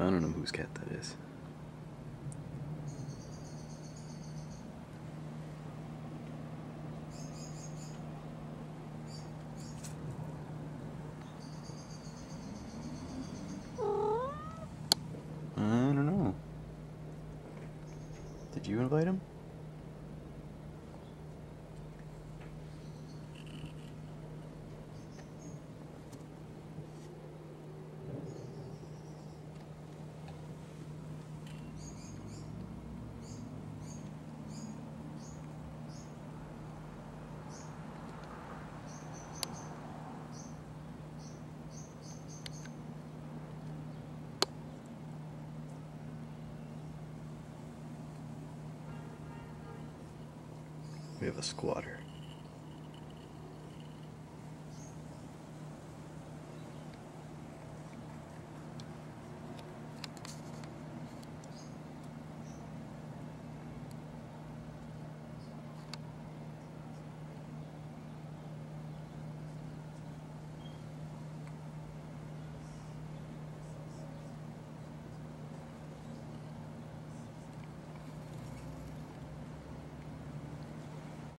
I don't know whose cat that is. I don't know. Did you invite him? We have a squatter.